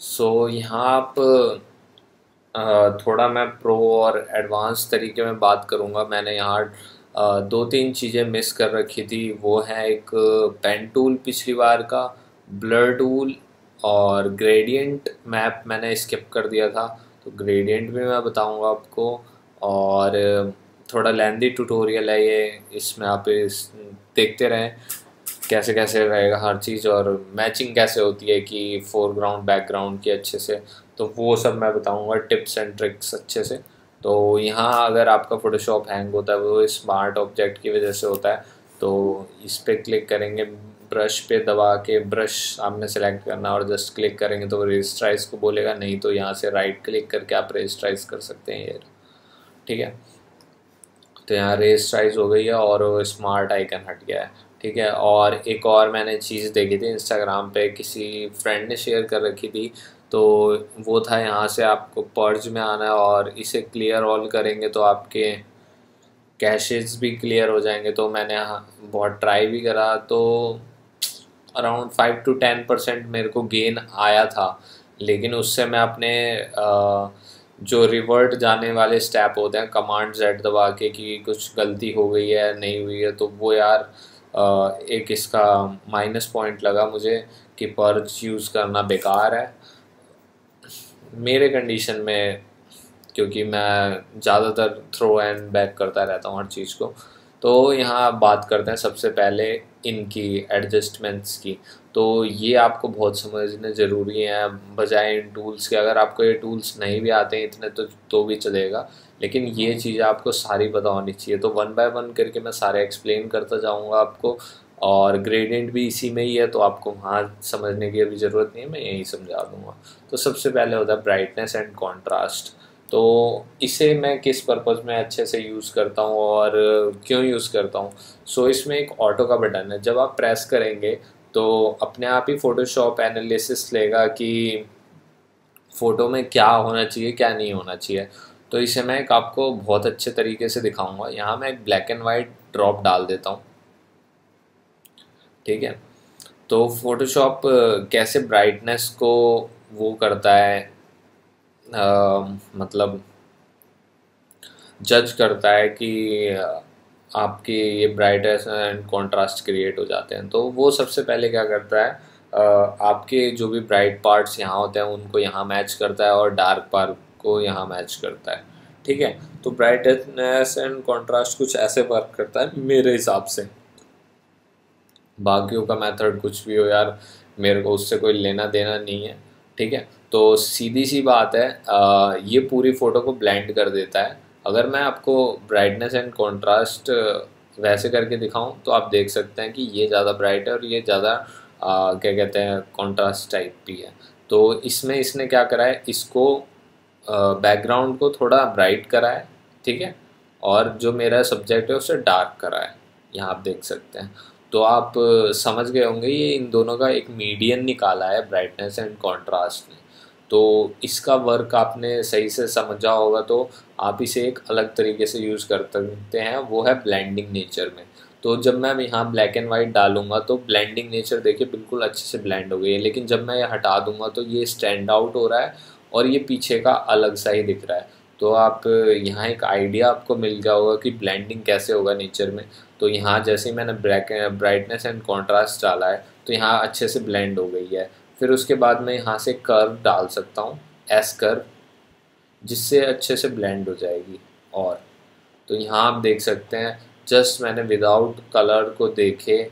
सो so, यहाँ आप थोड़ा मैं प्रो और एडवांस तरीके में बात करूँगा। मैंने यहाँ दो तीन चीज़ें मिस कर रखी थी। वो है एक पेन टूल पिछली बार का ब्लर टूल और ग्रेडियंट मैप मैंने स्किप कर दिया था। तो ग्रेडियंट भी मैं बताऊँगा आपको और थोड़ा लेंदी ट्यूटोरियल है ये। इसमें आप इस देखते रहें। कैसे कैसे रहेगा हर चीज़ और मैचिंग कैसे होती है कि फोरग्राउंड बैकग्राउंड की अच्छे से तो वो सब मैं बताऊँगा टिप्स एंड ट्रिक्स अच्छे से। तो यहाँ अगर आपका फ़ोटोशॉप हैंग होता है, वो स्मार्ट ऑब्जेक्ट की वजह से होता है तो इस पर क्लिक करेंगे ब्रश पे दबा के ब्रश आपने सेलेक्ट करना और जस्ट क्लिक करेंगे तो वो रजिस्ट्राइज को बोलेगा, नहीं तो यहाँ से राइट क्लिक करके आप रजिस्ट्राइज कर सकते हैं ये। ठीक है? तो यहाँ रजिस्ट्राइज हो गई है और स्मार्ट आइकन हट गया है। ठीक है, और एक और मैंने चीज़ देखी थी इंस्टाग्राम पे, किसी फ्रेंड ने शेयर कर रखी थी तो वो था यहाँ से आपको पर्ज में आना है और इसे क्लियर ऑल करेंगे तो आपके कैशेस भी क्लियर हो जाएँगे। तो मैंने बहुत ट्राई भी करा तो around five to ten percent मेरे को गेन आया था। लेकिन उससे मैं अपने जो रिवर्ट जाने वाले स्टेप होते हैं कमांड जेड दबा के कि कुछ गलती हो गई है, नहीं हुई है तो वो यार एक इसका माइनस पॉइंट लगा मुझे कि पर्च यूज़ करना बेकार है। मेरे कंडीशन में, क्योंकि मैं ज़्यादातर थ्रो एंड बैक करता रहता हूँ हर चीज़ को तो यहाँ बात करते हैं सबसे पहले इनकी एडजस्टमेंट्स की। तो ये आपको बहुत समझने ज़रूरी है, बजाय इन टूल्स के, अगर आपको ये टूल्स नहीं भी आते हैं इतने तो तो भी चलेगा। लेकिन ये चीज़ आपको सारी पता होनी चाहिए। तो वन बाय वन करके मैं सारे एक्सप्लेन करता जाऊँगा आपको और ग्रेडियंट भी इसी में ही है तो आपको वहाँ समझने की अभी ज़रूरत नहीं है मैं यही समझा दूँगा। तो सबसे पहले होता है ब्राइटनेस एंड कॉन्ट्रास्ट तो इसे मैं किस पर्पज़ में अच्छे से यूज़ करता हूँ और क्यों यूज़ करता हूँ? सो so, इसमें एक ऑटो का बटन है। जब आप प्रेस करेंगे तो अपने आप ही फ़ोटोशॉप एनालिसिस लेगा कि फ़ोटो में क्या होना चाहिए क्या नहीं होना चाहिए। तो इसे मैं एक आपको बहुत अच्छे तरीके से दिखाऊँगा। यहाँ मैं एक ब्लैक एंड वाइट ड्रॉप डाल देता हूँ। ठीक है? तो फोटोशॉप कैसे ब्राइटनेस को वो करता है आ, मतलब जज करता है कि आपके ये ब्राइटनेस एंड कॉन्ट्रास्ट क्रिएट हो जाते हैं। तो वो सबसे पहले क्या करता है आपके जो भी ब्राइट पार्ट्स यहाँ होते हैं उनको यहाँ मैच करता है और डार्क पार्ट को यहाँ मैच करता है। ठीक है? तो ब्राइटनेस एंड कॉन्ट्रास्ट कुछ ऐसे वर्क करता है मेरे हिसाब से। बाकियों का मेथड कुछ भी हो यार मेरे को उससे कोई लेना देना नहीं है। ठीक है? तो सीधी सी बात है आ, ये पूरी फ़ोटो को ब्लेंड कर देता है। अगर मैं आपको ब्राइटनेस एंड कॉन्ट्रास्ट वैसे करके दिखाऊँ तो आप देख सकते हैं कि ये ज़्यादा ब्राइट है और ये ज़्यादा क्या कहते हैं कॉन्ट्रास्ट टाइप भी है। तो इसमें इसने क्या करा है? इसको बैकग्राउंड को थोड़ा ब्राइट करा है ठीक है? और जो मेरा सब्जेक्ट है, उसे डार्क करा है यहाँ आप देख सकते हैं। तो आप समझ गए होंगे, ये इन दोनों का एक मीडियन निकाला है ब्राइटनेस एंड कॉन्ट्रास्ट ने। तो इसका वर्क आपने सही से समझा होगा तो आप इसे एक अलग तरीके से यूज़ कर सकते हैं, वो है ब्लेंडिंग नेचर में। तो जब मैं यहाँ ब्लैक एंड वाइट डालूँगा तो ब्लेंडिंग नेचर देखिए बिल्कुल अच्छे से ब्लेंड हो गई है, लेकिन जब मैं ये हटा दूँगा तो ये स्टैंड आउट हो रहा है और ये पीछे का अलग सा ही दिख रहा है। तो आप, यहाँ एक आइडिया आपको मिल गया होगा कि ब्लेंडिंग कैसे होगा नेचर में। तो यहाँ जैसे ही मैंने ब्रैक ब्राइटनेस एंड कॉन्ट्रास्ट डाला है तो यहाँ अच्छे से ब्लेंड हो गई है। फिर उसके बाद मैं यहाँ से कर्व डाल सकता हूँ एस कर्व जिससे अच्छे से ब्लेंड हो जाएगी। और तो यहाँ आप देख सकते हैं जस्ट मैंने विदाउट कलर को देखे,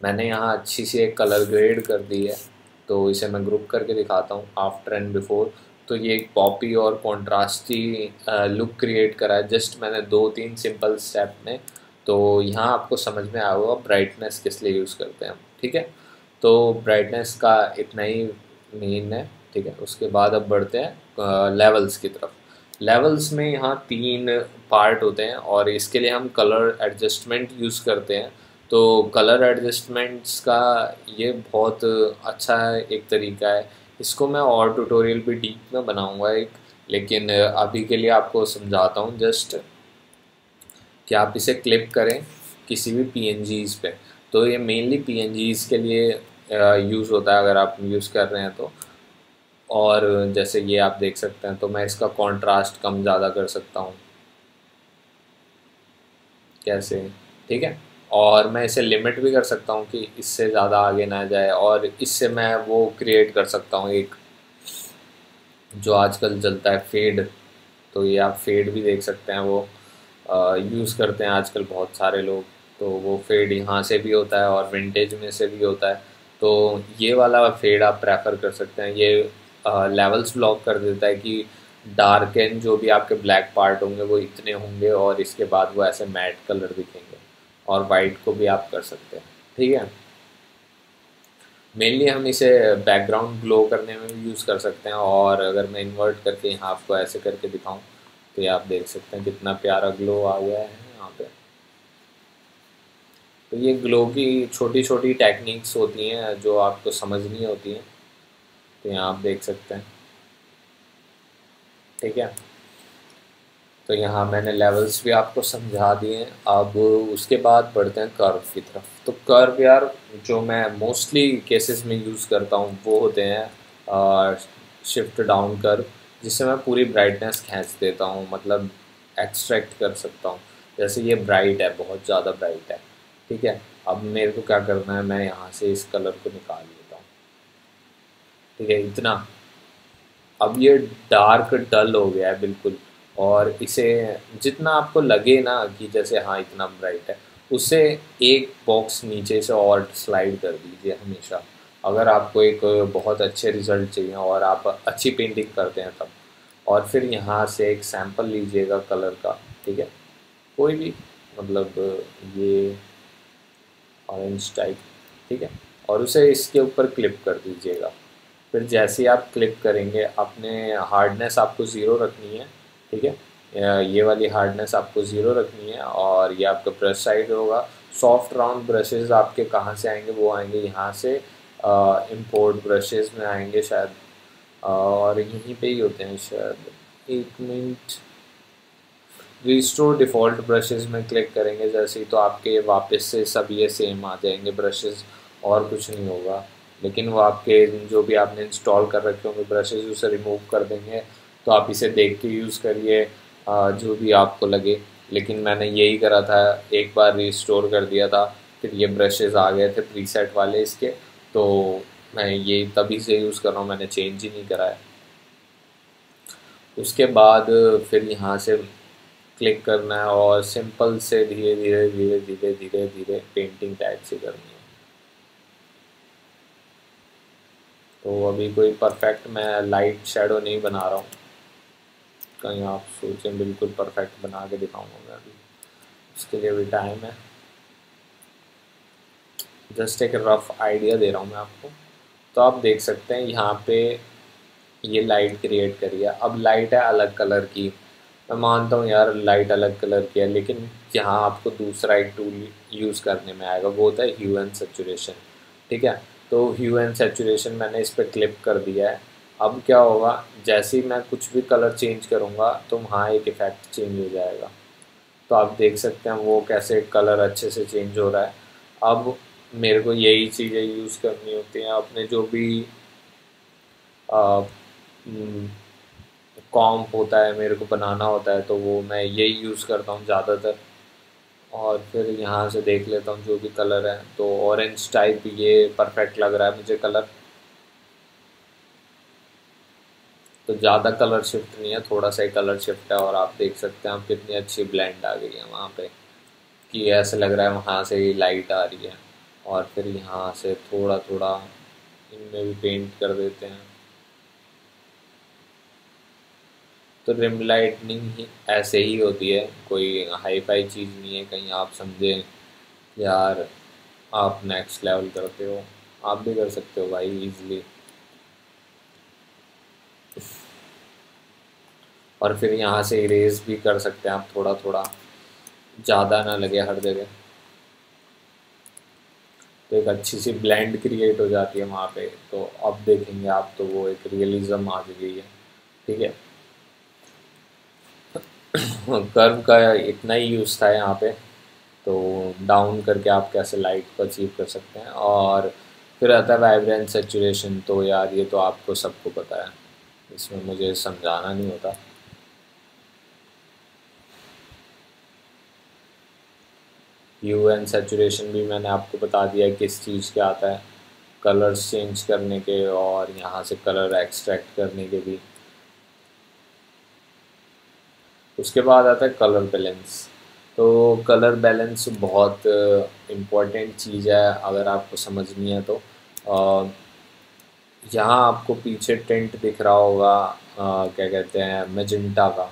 मैंने यहाँ अच्छी सी एक कलर ग्रेड कर दी है। तो इसे मैं ग्रुप करके दिखाता हूँ आफ्टर एंड बिफोर तो ये एक पॉपी और कॉन्ट्रास्टी लुक क्रिएट करा है। जस्ट मैंने दो तीन सिंपल स्टेप में तो यहाँ आपको समझ में आया होगा ब्राइटनेस किस लिए यूज़ करते हैं हम, ठीक है? तो ब्राइटनेस का इतना ही मेन है, ठीक है? उसके बाद अब बढ़ते हैं लेवल्स की तरफ़। लेवल्स में यहाँ तीन पार्ट होते हैं और इसके लिए हम कलर एडजस्टमेंट यूज़ करते हैं। तो कलर एडजस्टमेंट्स का ये बहुत अच्छा एक तरीका है। इसको मैं और ट्यूटोरियल भी डीप में बनाऊँगा एक, लेकिन अभी के लिए आपको समझाता हूँ। जस्ट कि आप इसे क्लिप करें किसी भी पी पे। तो ये मेनली पी के लिए यूज़ होता है अगर आप यूज़ कर रहे हैं तो। और जैसे ये आप देख सकते हैं तो मैं इसका कंट्रास्ट कम ज़्यादा कर सकता हूँ। कैसे? ठीक है? और मैं इसे लिमिट भी कर सकता हूँ कि इससे ज़्यादा आगे ना जाए और इससे मैं वो क्रिएट कर सकता हूँ एक जो आजकल चलता है फेड तो ये आप फेड भी देख सकते हैं, वो यूज़ करते हैं आजकल बहुत सारे लोग। तो वो फेड यहाँ से भी होता है और विंटेज में से भी होता है। तो ये वाला फेड आप प्रेफर कर सकते हैं। ये लेवल्स ब्लॉक कर देता है कि डार्क एंड जो भी आपके ब्लैक पार्ट होंगे वो इतने होंगे और इसके बाद वो ऐसे मैट कलर दिखेंगे। और वाइट को भी आप कर सकते हैं। ठीक है? मेनली हम इसे बैकग्राउंड ग्लो करने में भी यूज़ कर सकते हैं और अगर मैं इन्वर्ट करके यहाँ आपको ऐसे करके दिखाऊँ तो ये आप देख सकते हैं कितना प्यारा ग्लो आ गया है यहाँ पे। तो ये ग्लो की छोटी छोटी टेक्निक्स होती हैं जो आपको समझनी होती हैं। तो यहाँ आप देख सकते हैं। ठीक है? तो यहाँ मैंने लेवल्स भी आपको समझा दिए हैं। अब उसके बाद बढ़ते हैं कर्व की तरफ़। तो कर्व यार, जो मैं मोस्टली केसेस में यूज़ करता हूँ, वो होते हैं शिफ्ट डाउन कर्व जिससे मैं पूरी ब्राइटनेस खींच देता हूँ मतलब एक्सट्रैक्ट कर सकता हूँ। जैसे ये ब्राइट है, बहुत ज़्यादा ब्राइट है। ठीक है? अब मेरे को क्या करना है, मैं यहाँ से इस कलर को निकाल लेता हूँ। ठीक है? इतना। अब ये डार्क डल हो गया है, बिल्कुल। और इसे जितना आपको लगे ना कि जैसे हाँ इतना ब्राइट है उससे एक बॉक्स नीचे से और स्लाइड कर दीजिए हमेशा। अगर आपको एक बहुत अच्छे रिज़ल्ट चाहिए और आप अच्छी पेंटिंग करते हैं तब। और फिर यहाँ से एक सैंपल लीजिएगा कलर का, ठीक है? कोई भी मतलब ये ऑरेंज टाइप ठीक है? और उसे इसके ऊपर क्लिप कर दीजिएगा। फिर जैसे ही आप क्लिप करेंगे, अपने हार्डनेस आपको ज़ीरो रखनी है। ठीक है? ये वाली हार्डनेस आपको ज़ीरो रखनी है और ये आपका ब्रश साइड होगा। सॉफ्ट राउंड ब्रशेज़ आपके कहाँ से आएँगे? वो आएँगे यहाँ से इम्पोर्ट ब्रशेज़ में आएँगे शायद। और यहीं पे ही होते हैं शायद। एक मिनट रिस्टोर डिफ़ॉल्ट ब्रशेज़ में क्लिक करेंगे। जैसे ही तो आपके वापस से सब ये सेम आ जाएँगे ब्रशेज़ और कुछ नहीं होगा। लेकिन वो आपके जो भी आपने इंस्टॉल कर रखे होंगे ब्रशेज उसे रिमूव कर देंगे। तो आप इसे देख के यूज़ करिए जो भी आपको लगे। लेकिन मैंने यही करा था, एक बार रिस्टोर कर दिया था, फिर ये ब्रशेज़ आ गए थे प्रीसेट वाले इसके। तो मैं ये तभी से यूज़ कर रहा हूँ, मैंने चेंज ही नहीं करा है। उसके बाद फिर यहाँ से क्लिक करना है और सिंपल से धीरे धीरे धीरे धीरे धीरे धीरे पेंटिंग टाइप से करनी है। तो अभी कोई परफेक्ट मैं लाइट शेडो नहीं बना रहा हूँ। कहीं आप सोचें, बिल्कुल परफेक्ट बना के दिखाऊँगा मैं अभी। उसके लिए भी टाइम है। जस्ट एक रफ आइडिया दे रहा हूँ मैं आपको। तो आप देख सकते हैं, यहाँ पे ये लाइट क्रिएट करी है। अब लाइट है अलग कलर की। मैं मानता हूँ यार लाइट अलग कलर की है, लेकिन यहाँ आपको दूसरा एक टूल यूज़ करने में आएगा। वो होता है ह्यू एंड सेचुरेशन ठीक है? तो ह्यू एंड सेचुरेशन मैंने इस पर क्लिप कर दिया है। अब क्या होगा, जैसे ही मैं कुछ भी कलर चेंज करूँगा तो वहाँ एक इफ़ेक्ट चेंज हो जाएगा। तो आप देख सकते हैं वो कैसे कलर अच्छे से चेंज हो रहा है। अब मेरे को यही चीज़ें यूज़ करनी होती हैं, अपने जो भी कॉम्प होता है, मेरे को बनाना होता है तो वो मैं यही यूज़ करता हूँ ज़्यादातर। और फिर यहाँ से देख लेता हूँ जो भी कलर है तो ऑरेंज टाइप ये परफेक्ट लग रहा है मुझे कलर तो ज़्यादा कलर शिफ्ट नहीं है, थोड़ा सा ही कलर शिफ्ट है और आप देख सकते हैं आप कितनी अच्छी ब्लेंड आ गई है वहाँ पे, कि ऐसे लग रहा है वहाँ से ही लाइट आ रही है और फिर यहाँ से थोड़ा थोड़ा इनमें भी पेंट कर देते हैं। तो रिम लाइटनिंग ही ऐसे ही होती है, कोई हाई फाई चीज़ नहीं है, कहीं आप समझें, यार, आप नेक्स्ट लेवल करते हो, आप भी कर सकते हो भाई इजीली और फिर यहाँ से इरेज भी कर सकते हैं आप थोड़ा थोड़ा ज़्यादा ना लगे हर जगह। तो एक अच्छी सी ब्लेंड क्रिएट हो जाती है वहाँ पे। तो अब देखेंगे आप तो वो एक रियलिज़म आ गई है। ठीक है? कर्व का इतना ही यूज़ था यहाँ पे। तो डाउन करके आप कैसे लाइट को अचीव कर सकते हैं। और फिर आता है वाइब्रेंस सेचुरेशन तो यार ये तो आपको सबको पता है। इसमें मुझे समझाना नहीं होता। यू एन सेचुरेशन भी मैंने आपको बता दिया किस चीज़ के आता है। कलर्स चेंज करने के और यहाँ से कलर एक्सट्रैक्ट करने के भी। उसके बाद आता है कलर बैलेंस तो कलर बैलेंस बहुत इम्पोर्टेंट चीज़ है अगर आपको समझनी है तो। यहाँ आपको पीछे टेंट दिख रहा होगा आ, क्या कहते हैं मेजेंटा का।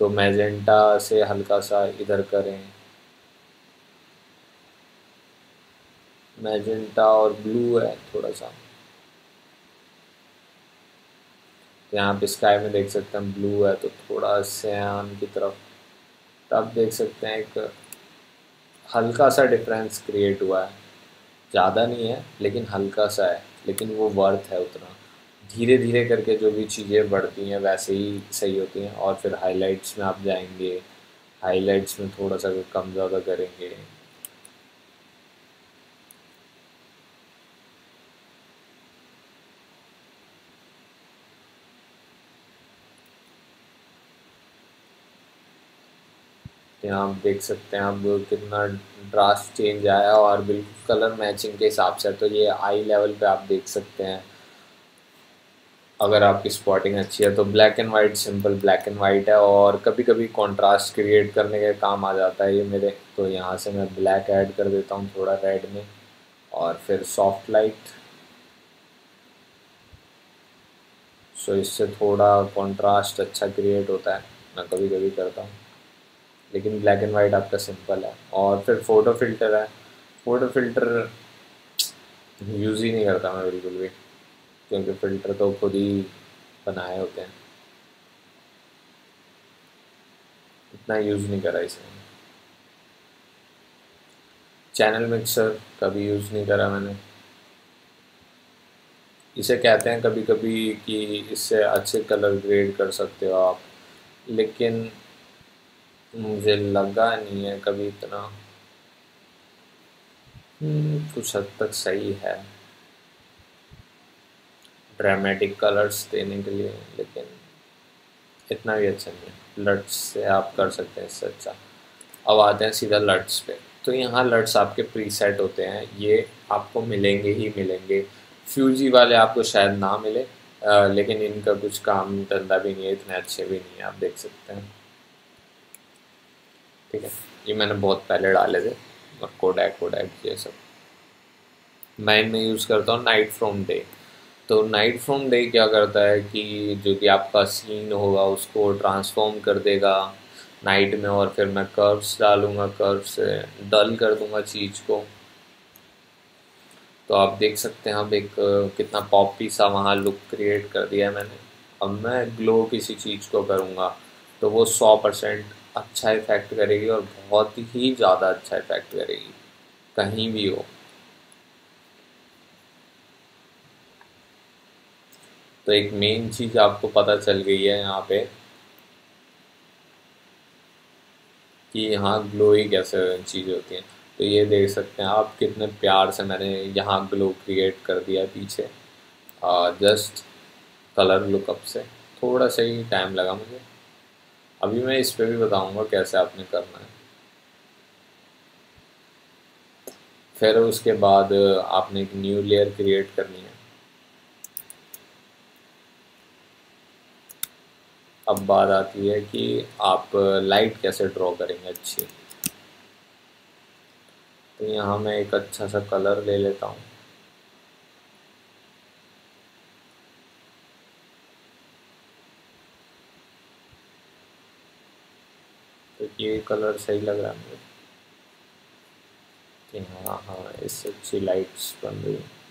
तो मेजेंटा से हल्का सा इधर करें। मैजेंटा और ब्लू है थोड़ा सा। यहाँ पे स्काई में देख सकते हैं ब्लू है तो थोड़ा सयान की तरफ़। तब देख सकते हैं एक हल्का सा डिफरेंस क्रिएट हुआ है। ज़्यादा नहीं है, लेकिन हल्का सा है, लेकिन वो वर्थ है उतना। धीरे धीरे करके जो भी चीज़ें बढ़ती हैं, वैसे ही सही होती हैं। और फिर हाइलाइट्स में आप जाएँगे हाइलाइट्स में थोड़ा सा कम ज़्यादा करेंगे। यहाँ आप देख सकते हैं, अब कितना ड्रास्ट चेंज आया और बिल्कुल कलर मैचिंग के हिसाब से तो ये आई लेवल पे आप देख सकते हैं। अगर आपकी स्पॉटिंग अच्छी है तो black and white simple black and white है और कभी कभी कंट्रास्ट क्रिएट करने के काम आ जाता है। ये मेरे तो यहाँ से मैं ब्लैक ऐड कर देता हूँ थोड़ा रेड में और फिर सॉफ्ट लाइट सो इससे थोड़ा कंट्रास्ट अच्छा क्रिएट होता है, मैं कभी कभी करता हूँ। लेकिन ब्लैक एंड वाइट आपका सिंपल है। और फिर फ़ोटो फ़िल्टर है। फ़ोटो फ़िल्टर यूज़ ही नहीं करता मैं बिल्कुल भी, क्योंकि फ़िल्टर तो खुद ही बनाए होते हैं। इतना यूज़ नहीं करा इसे चैनल मिक्सर कभी यूज़ नहीं करा मैंने। इसे कहते हैं कभी कभी कि इससे अच्छे कलर ग्रेड कर सकते हो आप। लेकिन मुझे लगा नहीं है कभी इतना। हम्म, कुछ हद तक सही है। ड्रामेटिक कलर्स देने के लिए लेकिन इतना भी अच्छा नहीं है। लट्स से आप कर सकते हैं इससे अच्छा। अब आते हैं सीधा लट्स पे। तो यहाँ लट्स आपके प्री सेट होते हैं। ये आपको मिलेंगे ही मिलेंगे। फ्यूजी वाले आपको शायद ना मिले आ, लेकिन इनका कुछ काम धंधा भी नहीं है इतने अच्छे भी नहीं है आप देख सकते हैं। ठीक है? ये मैंने बहुत पहले डाले थे, और कोडैक कोडैक ये सब। मैं इनमें यूज़ करता हूँ नाइट फ्रॉम डे तो नाइट फ्रॉम डे क्या करता है कि जो कि आपका सीन होगा, उसको ट्रांसफॉर्म कर देगा नाइट में, और फिर मैं कर्व्स डालूँगा कर्व से डल कर दूँगा चीज़ को। तो आप देख सकते हैं, अब एक, कितना पॉपी सा वहाँ लुक क्रिएट कर दिया है मैंने। अब मैं ग्लो किसी चीज़ को करूँगा तो वो सौ परसेंट अच्छा इफ़ेक्ट करेगी और बहुत ही ज़्यादा अच्छा इफ़ेक्ट करेगी, कहीं भी हो। तो एक मेन चीज़ आपको पता चल गई है यहाँ पे कि यहाँ ग्लोई कैसे चीज़ होती हैं। तो ये देख सकते हैं आप कितने प्यार से मैंने यहाँ ग्लो क्रिएट कर दिया पीछे जस्ट कलर लुकअप से। थोड़ा सा ही टाइम लगा मुझे। अभी मैं इस पर भी बताऊँगा कैसे आपने करना है। फिर उसके बाद आपने एक न्यू लेयर क्रिएट करनी है। अब बात आती है कि आप लाइट कैसे ड्रॉ करेंगे अच्छी। तो यहाँ मैं एक अच्छा सा कलर ले लेता हूँ। ये कलर सही लग रहा है मुझे। हाँ हाँ इससे अच्छी लाइट्स बन रही है।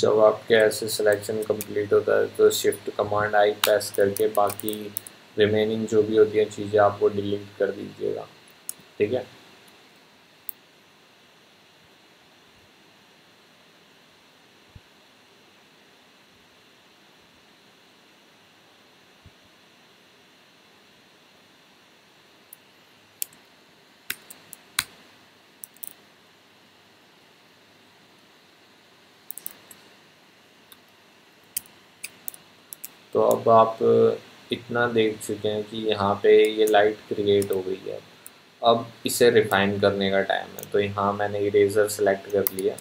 जब आपके ऐसे सिलेक्शन कंप्लीट होता है तो शिफ्ट कमांड आई प्रेस करके बाकी रिमेनिंग जो भी होती हैं चीज़ें आप वो डिलीट कर दीजिएगा। ठीक है? तो अब आप इतना देख चुके हैं कि यहाँ पे ये लाइट क्रिएट हो गई है। अब इसे रिफाइन करने का टाइम है। तो यहाँ मैंने इरेज़र सेलेक्ट कर लिया।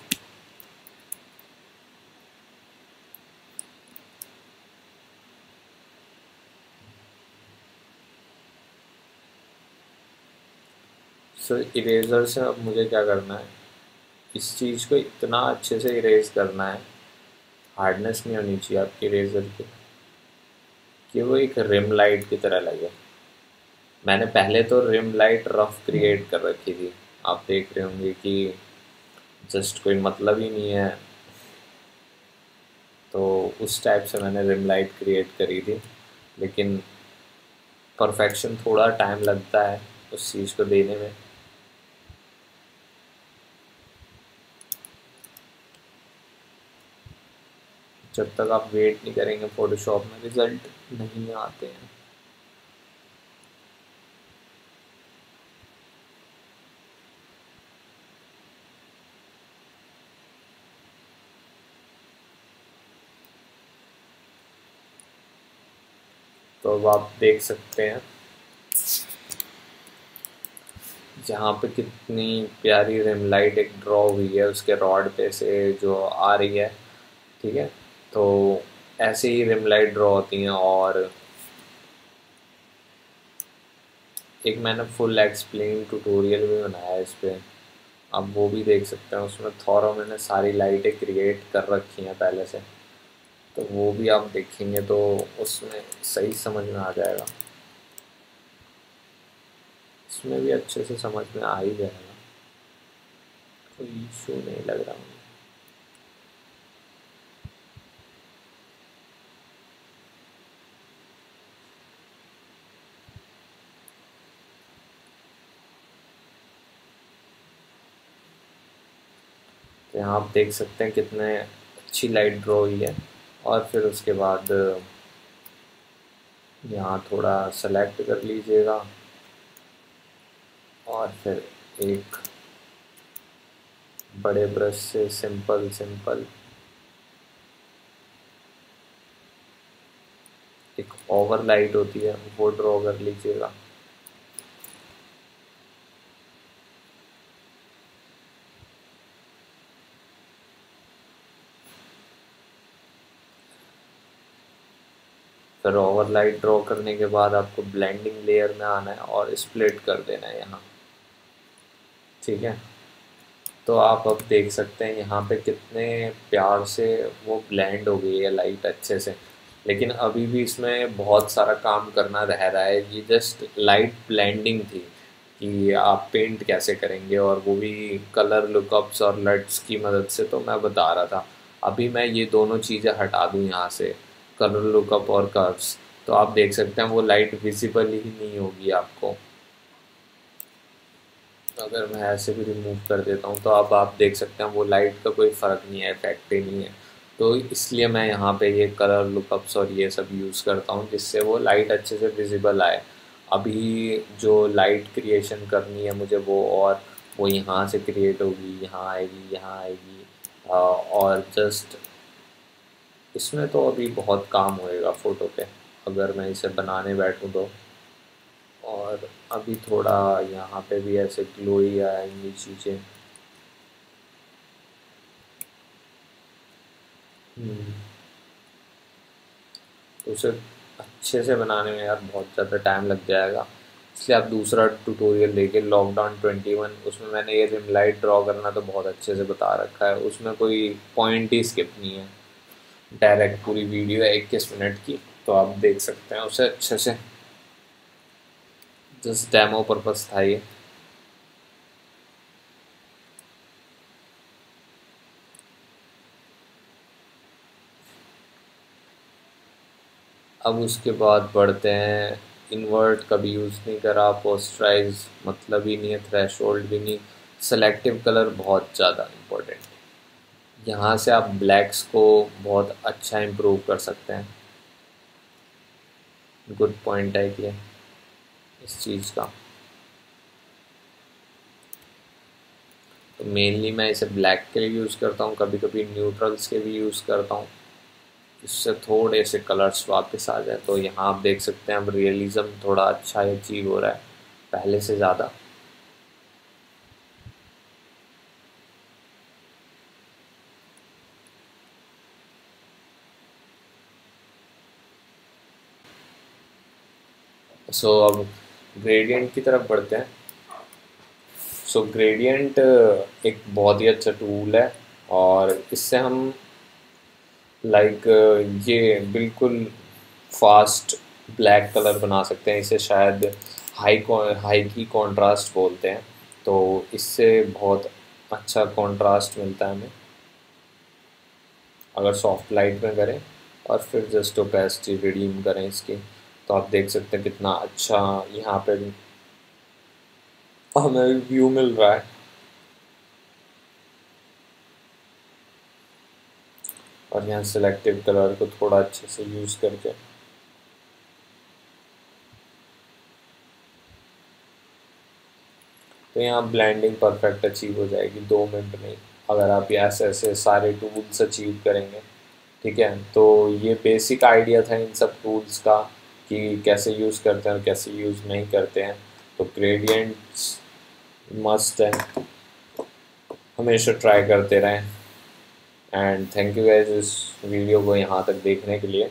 सो so, इरेज़र से अब मुझे क्या करना है? इस चीज़ को इतना अच्छे से इरेज करना है। हार्डनेस नहीं होनी चाहिए आपके इरेज़र की। कि वो एक रिम लाइट की तरह लगे। मैंने पहले तो रिम लाइट रफ क्रिएट कर रखी थी। आप देख रहे होंगे कि जस्ट कोई मतलब ही नहीं है। तो उस टाइप से मैंने रिम लाइट क्रिएट करी थी। लेकिन परफेक्शन थोड़ा टाइम लगता है उस चीज़ को देने में। जब तक आप वेट नहीं करेंगे फ़ोटोशॉप में रिज़ल्ट नहीं आते हैं। तो अब आप देख सकते हैं जहाँ पे कितनी प्यारी रिम लाइट एक ड्रॉ हुई है, उसके रॉड पे से जो आ रही है, ठीक है? तो ऐसे ही रिम लाइट ड्रॉ होती हैं और एक मैंने फुल एक्सप्लेन ट्यूटोरियल भी बनाया है इस पर आप वो भी देख सकते हैं, उसमें थोड़ा मैंने सारी लाइटें क्रिएट कर रखी हैं पहले से। तो वो भी आप देखेंगे तो उसमें सही समझ में आ जाएगा। इसमें भी अच्छे से समझ में आ ही जाएगा। कोई इशू नहीं लग रहा मुझे तो यहाँ आप देख सकते हैं कितने अच्छी लाइट ड्रॉ हुई है। और फिर उसके बाद, यहाँ थोड़ा सेलेक्ट कर लीजिएगा। और फिर एक बड़े ब्रश से सिंपल सिंपल एक ओवर लाइट होती है, वो ड्रॉ कर लीजिएगा। फिर ओवरलाइट ड्रॉ करने के बाद आपको ब्लेंडिंग लेयर में आना है और स्प्लिट कर देना है यहाँ। ठीक है? तो आप अब देख सकते हैं यहाँ पे कितने प्यार से वो ब्लेंड हो गई है लाइट अच्छे से। लेकिन अभी भी इसमें बहुत सारा काम करना रह रहा है। ये जस्ट लाइट ब्लेंडिंग थी कि आप पेंट कैसे करेंगे और वो भी कलर लुकअप्स और लट्स की मदद से। तो मैं बता रहा था। अभी मैं ये दोनों चीज़ें हटा दूँ यहाँ से। कलर लुकअप और कर्व्स तो आप देख सकते हैं, वो लाइट विजिबल ही नहीं होगी आपको। अगर मैं ऐसे भी रिमूव कर देता हूँ तो अब आप देख सकते हैं, वो लाइट का कोई फ़र्क नहीं है इफ़ेक्ट ही नहीं है। तो इसलिए मैं यहाँ पे ये कलर लुकअप्स और ये सब यूज़ करता हूँ, जिससे वो लाइट अच्छे से विजिबल आए। अभी जो लाइट क्रिएशन करनी है मुझे, वो और वो यहाँ से क्रिएट होगी, यहाँ आएगी यहाँ आएगी और जस्ट इसमें तो अभी बहुत काम होएगा फ़ोटो पे, अगर मैं इसे बनाने बैठूँ तो। और अभी थोड़ा यहाँ पे भी ऐसे ग्लोई आएँगी चीज़ें। हम्म। तो उसे अच्छे से बनाने में यार बहुत ज़्यादा टाइम लग जाएगा। इसलिए आप दूसरा ट्यूटोरियल लेके लॉकडाउन ट्वेंटी वन उसमें मैंने ये रिम लाइट ड्रॉ करना तो बहुत अच्छे से बता रखा है। उसमें कोई पॉइंट ही स्किप नहीं है। डायरेक्ट पूरी वीडियो है इक्कीस मिनट की तो आप देख सकते हैं उसे अच्छे से। जिस डैमो परपज था ये। अब उसके बाद बढ़ते हैं। इन्वर्ट कभी यूज़ नहीं करा पोस्टराइज मतलब ही नहीं है थ्रेश भी नहीं। सेलेक्टिव कलर बहुत ज़्यादा इम्पोर्टेंट यहाँ से आप ब्लैक्स को बहुत अच्छा इम्प्रूव कर सकते हैं। गुड पॉइंट है कि इस चीज़ का। तो मेनली मैं इसे ब्लैक के लिए यूज़ करता हूँ कभी कभी न्यूट्रल्स के भी यूज़ करता हूँ। इससे थोड़े से कलर्स वापस आ जाए तो यहाँ आप देख सकते हैं अब रियलिज़म थोड़ा अच्छा अचीव हो रहा है, पहले से ज़्यादा। सो so, अब ग्रेडियंट की तरफ़ बढ़ते हैं। सो so, ग्रेडियंट एक बहुत ही अच्छा टूल है और इससे हम लाइक like, ये बिल्कुल फास्ट ब्लैक कलर बना सकते हैं। इसे शायद हाई हाई की कॉन्ट्रास्ट बोलते हैं। तो इससे बहुत अच्छा कॉन्ट्रास्ट मिलता है हमें। अगर सॉफ्ट लाइट में करें और फिर जस्ट ओपेसिटी रिडीम करें इसकी। तो आप देख सकते हैं कितना अच्छा यहाँ पे भी हमें व्यू मिल रहा है। और यहाँ सिलेक्टिव कलर को थोड़ा अच्छे से यूज़ करके। तो यहाँ ब्लेंडिंग परफेक्ट अचीव हो जाएगी, दो मिनट में। अगर आप ऐसे ऐसे सारे टूल्स अचीव करेंगे, ठीक है? तो ये बेसिक आइडिया था इन सब टूल्स का। कि कैसे यूज़ करते हैं और कैसे यूज़ नहीं करते हैं तो ग्रेडियंट्स मस्त हैं। हमेशा ट्राई करते रहें। एंड थैंक यू गाइज़ इस वीडियो को यहाँ तक देखने के लिए।